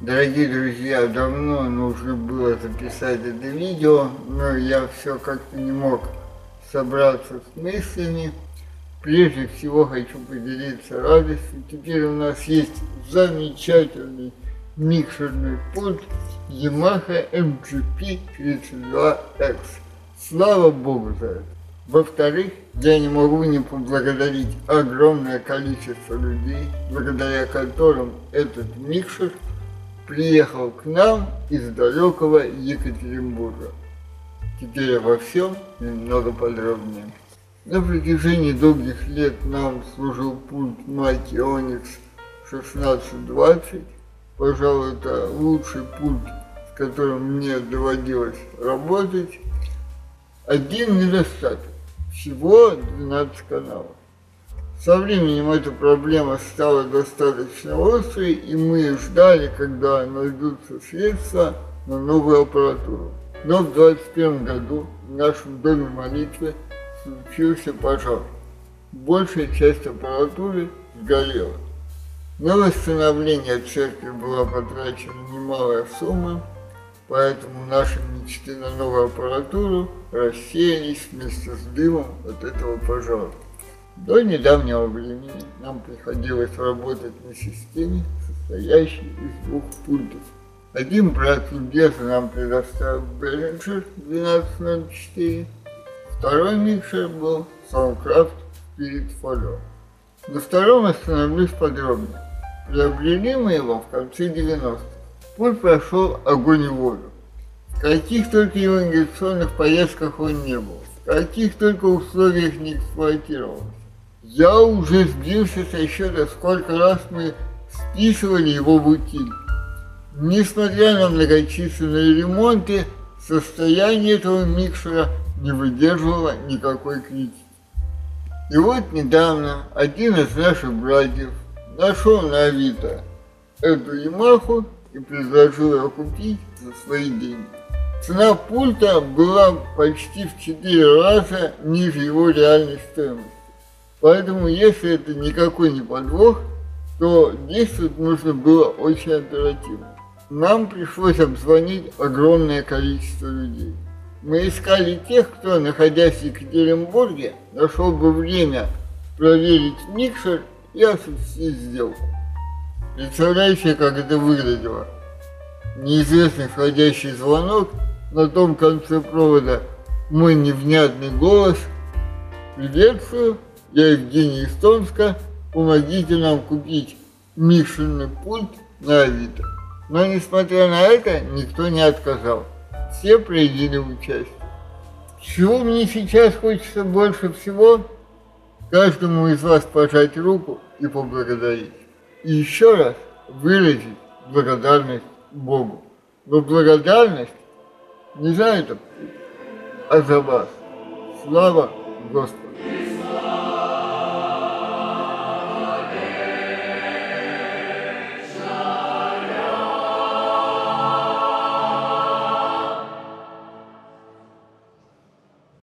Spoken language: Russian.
Дорогие друзья, давно нужно было записать это видео, но я все как-то не мог собраться с мыслями. Прежде всего хочу поделиться радостью. Теперь у нас есть замечательный микшерный пульт Yamaha MGP 32X. Слава Богу за это. Во-вторых, я не могу не поблагодарить огромное количество людей, благодаря которым этот микшер приехал к нам из далекого Екатеринбурга. Теперь обо всем немного подробнее. На протяжении долгих лет нам служил пульт Maki Onyx 1620. Пожалуй, это лучший пульт, с которым мне доводилось работать. Один недостаток всего 12 каналов. Со временем эта проблема стала достаточно острой, и мы ждали, когда найдутся средства на новую аппаратуру. Но в 2021 году в нашем доме молитвы случился пожар. Большая часть аппаратуры сгорела. На восстановление церкви была потрачена немалая сумма, Поэтому наши мечты на новую аппаратуру рассеялись вместе с дымом от этого пожара. До недавнего времени нам приходилось работать на системе, состоящей из двух пультов. Один брат любезно нам предоставил Behringer 1204, второй микшер был Soundcraft Spirit Follow. На втором остановлюсь подробнее. Приобрели мы его в конце 90-х. Путь прошел огонь и воду. В каких только евангелационных поездках он не был, в каких только условиях не эксплуатировался. Я уже сбился со счета, сколько раз мы списывали его в утиль. Несмотря на многочисленные ремонты, состояние этого микшера не выдерживало никакой критики. И вот недавно один из наших братьев нашел на Авито эту Ямаху и предложил ее купить за свои деньги. Цена пульта была почти в 4 раза ниже его реальной стоимости. Поэтому, если это никакой не подвох, то действовать нужно было очень оперативно. Нам пришлось обзвонить огромное количество людей. Мы искали тех, кто, находясь в Екатеринбурге, нашел бы время проверить микшер и осуществить сделку. Представляете, как это выглядело? Неизвестный входящий звонок, на том конце провода мой невнятный голос. Приветствую, я Евгений из Томска, помогите нам купить микшерный пульт на Авито. Но несмотря на это, никто не отказал. Все проявили участие. Чего мне сейчас хочется больше всего? Каждому из вас пожать руку и поблагодарить и еще раз выразить благодарность Богу. Но благодарность не за это, а за вас. Слава Господу!